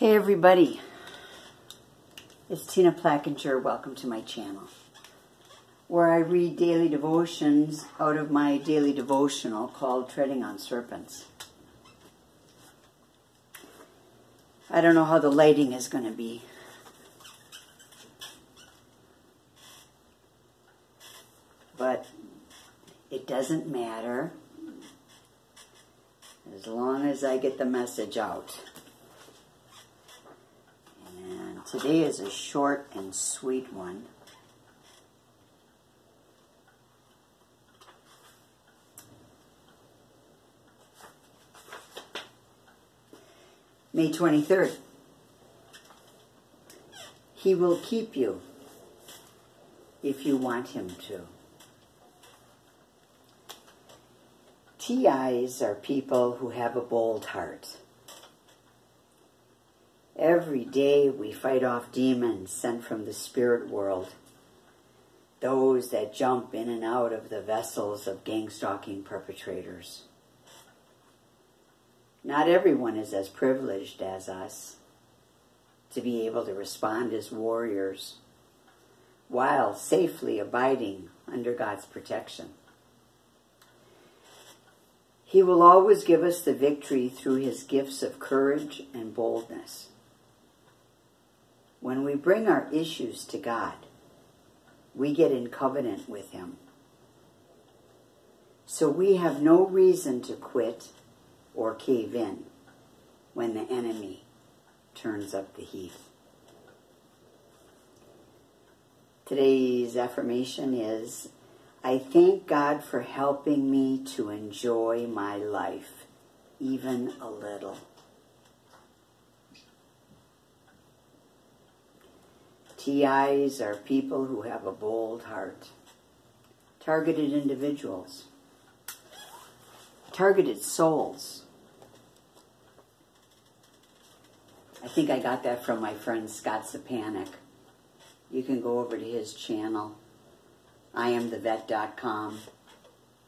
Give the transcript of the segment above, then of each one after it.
Hey everybody, it's Tina Plakinger. Welcome to my channel, where I read daily devotions out of my daily devotional called Treading on Serpents. I don't know how the lighting is going to be. But it doesn't matter as long as I get the message out. Today is a short and sweet one. May 23rd. He will keep you if you want him to. TIs are people who have a bold heart. Every day we fight off demons sent from the spirit world, those that jump in and out of the vessels of gang stalking perpetrators. Not everyone is as privileged as us to be able to respond as warriors while safely abiding under God's protection. He will always give us the victory through his gifts of courage and boldness. When we bring our issues to God, we get in covenant with him. So we have no reason to quit or cave in when the enemy turns up the heat. Today's affirmation is I thank God for helping me to enjoy my life, even a little. TIs are people who have a bold heart, targeted individuals, targeted souls. I think I got that from my friend Scott Sepanek. You can go over to his channel, iamthevet.com,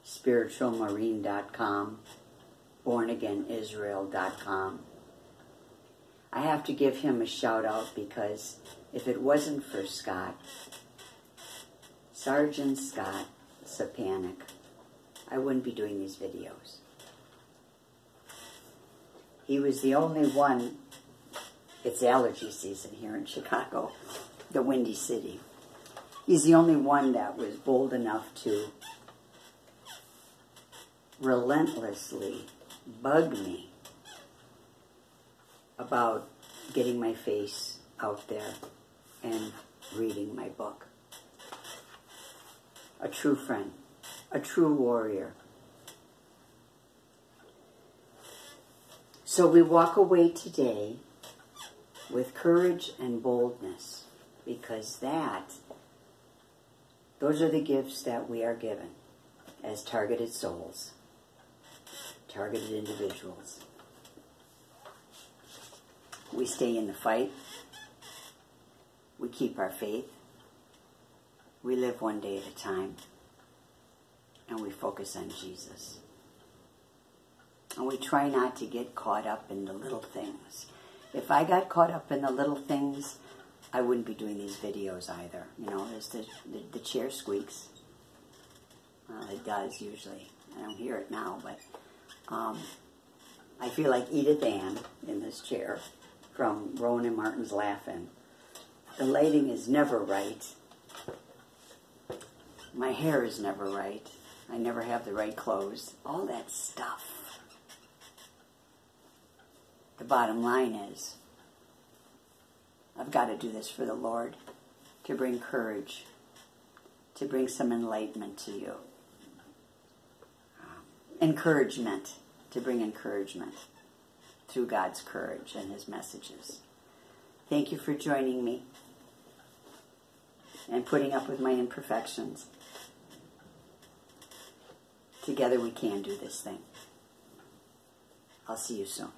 spiritualmarine.com, bornaganisrael.com. I have to give him a shout out because if it wasn't for Scott, Sergeant Scott Sepanek, I wouldn't be doing these videos. He was the only one, it's allergy season here in Chicago, the Windy City. He's the only one that was bold enough to relentlessly bug me about getting my face out there and reading my book. A true friend, a true warrior. So we walk away today with courage and boldness because that, those are the gifts that we are given as targeted souls, targeted individuals. We stay in the fight. We keep our faith. We live one day at a time. And we focus on Jesus. And we try not to get caught up in the little things. If I got caught up in the little things, I wouldn't be doing these videos either. You know, as the, the, the chair squeaks. Well, it does usually. I don't hear it now, but um, I feel like Edith Ann in this chair from Rowan and Martin's Laugh-In. The lighting is never right. My hair is never right. I never have the right clothes. All that stuff. The bottom line is, I've got to do this for the Lord to bring courage, to bring some enlightenment to you. Encouragement, to bring encouragement through God's courage and His messages. Thank you for joining me and putting up with my imperfections. Together we can do this thing. I'll see you soon.